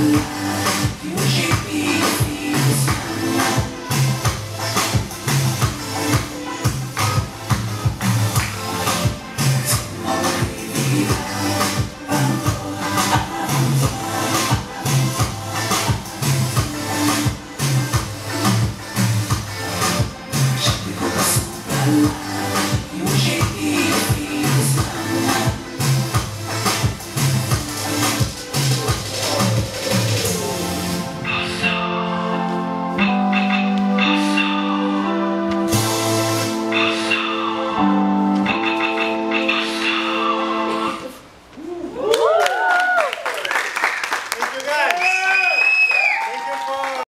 You.